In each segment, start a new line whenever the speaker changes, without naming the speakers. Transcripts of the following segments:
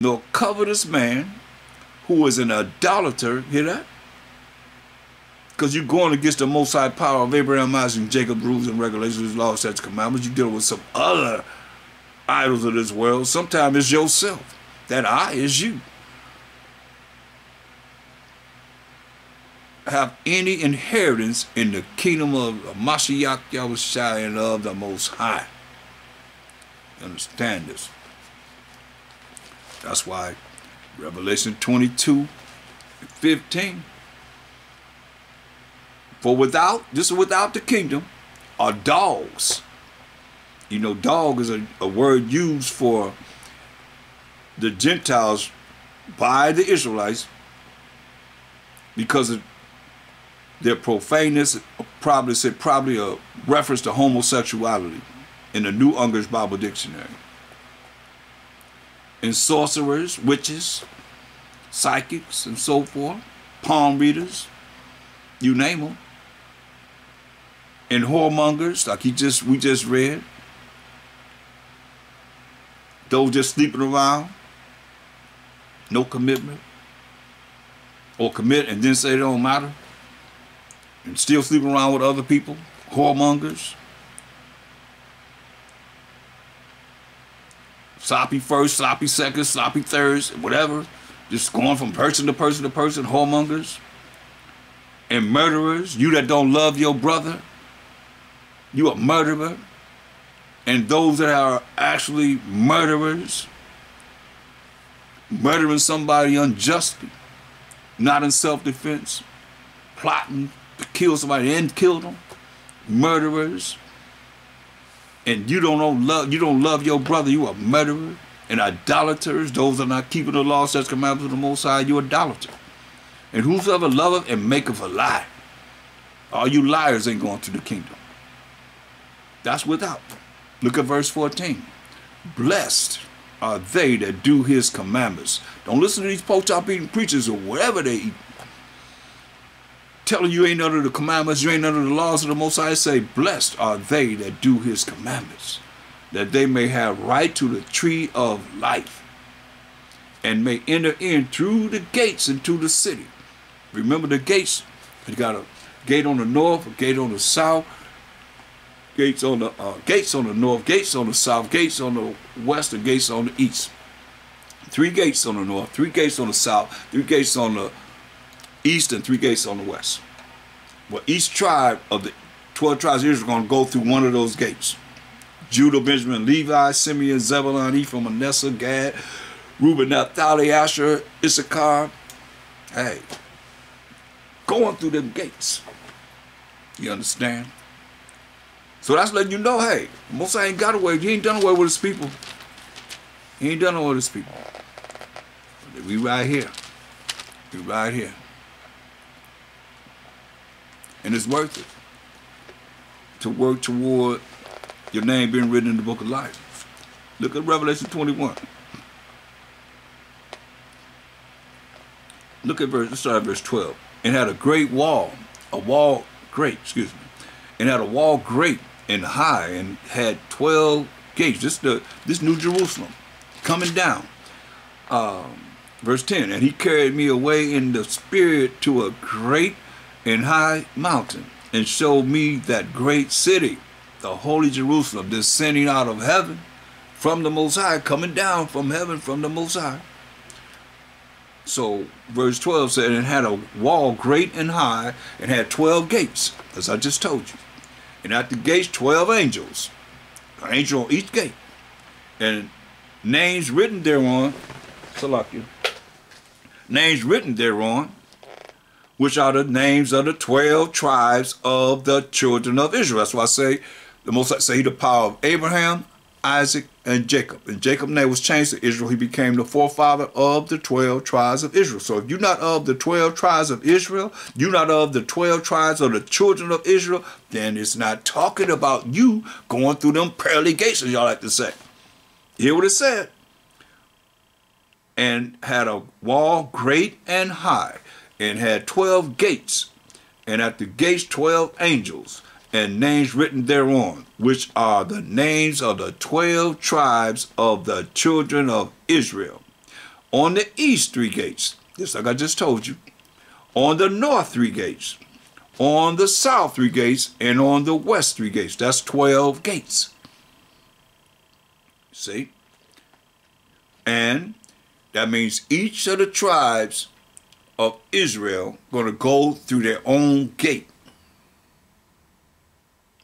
nor covetous man who is an idolater. Hear that? Because you're going against the most high power of Abraham, Isaac, and Jacob, rules and regulations, laws, statutes, commandments. You're dealing with some other idols of this world. Sometimes it's yourself. That I is you. Have any inheritance in the kingdom of Mashiach Yahushua and of the Most High. Understand this. That's why Revelation 22 15. For without, this is without the kingdom, are dogs. You know, dog is a, a word used for the Gentiles by the Israelites because of their profaneness, probably said probably a reference to homosexuality in the New Unger's Bible Dictionary. And sorcerers, witches, psychics, and so forth, palm readers, you name them. And whoremongers, like he just we just read. Those just sleeping around, no commitment, or commit and then say it don't matter, and still sleeping around with other people, whoremongers, sloppy first, sloppy second, sloppy thirds, whatever, just going from person to person to person, whoremongers, and murderers, you that don't love your brother, you a murderer, and those that are actually murderers, murdering somebody unjustly, not in self-defense, plotting to kill somebody and kill them, murderers, and you don't know love, you don't love your brother, you a murderer, and idolaters, those that are not keeping the law, such commandments of the Most High, you idolater. And whosoever loveth and maketh a lie, all you liars ain't going to the kingdom. That's without. Look at verse 14. Blessed are they that do his commandments. Don't listen to these poach eating preachers or whatever they eat. Telling you ain't under the commandments, you ain't under the laws of the Most High. Say, blessed are they that do his commandments, that they may have right to the tree of life and may enter in through the gates into the city. Remember the gates. You got a gate on the north, a gate on the south, gates on the uh, gates on the north, gates on the south, gates on the west, and gates on the east. Three gates on the north, three gates on the south, three gates on the east, and three gates on the west. Well, each tribe of the 12 tribes of Israel are going to go through one of those gates. Judah, Benjamin, Levi, Simeon, Zebulun, Ephraim, Manasseh, Gad, Reuben, Naphtali, Asher, Issachar. Hey, going through them gates. You understand? So that's letting you know, hey, Moses ain't got away. He ain't done away with his people. He ain't done away with his people. We right here. We right here. And it's worth it to work toward your name being written in the book of life. Look at Revelation 21. Look at verse, at verse 12. And had a great wall, a wall great, excuse me, and had a wall great and high and had 12 gates. This the this New Jerusalem coming down. Um, verse 10, and he carried me away in the spirit to a great and high mountain and showed me that great city, the holy Jerusalem, descending out of heaven from the Most High, coming down from heaven from the Most High. So verse 12 said, it had a wall great and high and had 12 gates, as I just told you. And at the gates, 12 angels, an angel on each gate. And names written thereon, Salakia, names written thereon, which are the names of the 12 tribes of the children of Israel. That's why I say, the most say the power of Abraham, Isaac, and Jacob. And Jacob's name was changed to Israel. He became the forefather of the 12 tribes of Israel. So if you're not of the 12 tribes of Israel, you're not of the 12 tribes of the children of Israel, then it's not talking about you going through them pearly gates, as y'all like to say. Hear what it said. And had a wall great and high, and had 12 gates, and at the gates 12 angels and names written thereon, which are the names of the twelve tribes of the children of Israel. On the east, three gates. Just like I just told you. On the north, three gates. On the south, three gates. And on the west, three gates. That's 12 gates. See? And that means each of the tribes of Israel going to go through their own gate.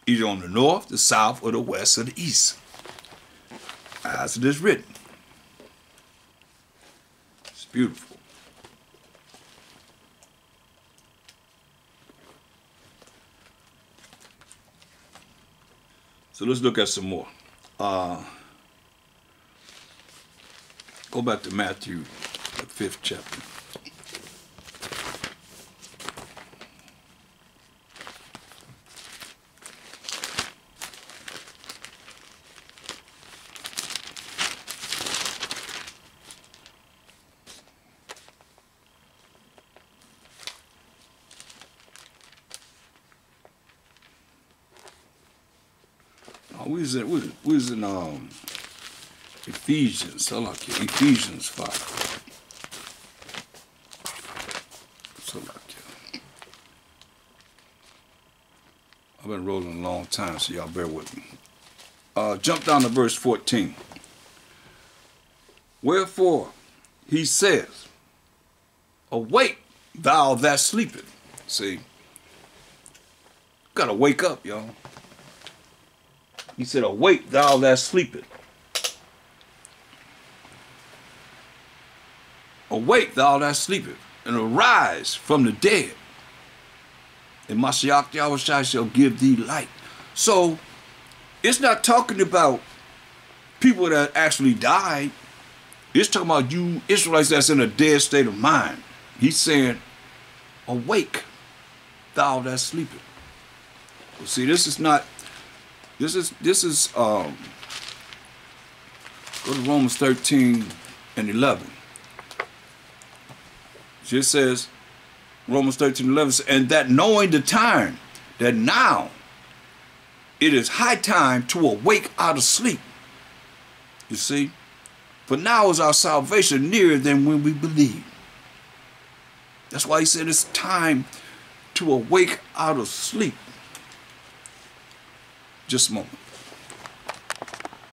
Either on the north, the south, or the west, or the east. As it is written. It's beautiful. So let's look at some more. Uh, go back to Matthew, the fifth chapter. We was in, we, we was in um, Ephesians. I like. Ephesians 5. So like. I've been rolling a long time, so y'all bear with me. Uh, jump down to verse 14. Wherefore, he says, Awake, thou that sleepeth. See, gotta wake up, y'all. He said, Awake, thou that sleepeth. Awake, thou that sleepeth, and arise from the dead. And Mashiach Yahushua shall give thee light. So, it's not talking about people that actually died. It's talking about you Israelites that's in a dead state of mind. He's saying, Awake, thou that sleepeth. Well, see, this is not this is this is um go to Romans 13 and 11. It just says Romans 13 and 11 and that knowing the time that now it is high time to awake out of sleep. You see? For now is our salvation nearer than when we believe. That's why he said it's time to awake out of sleep. Just a moment.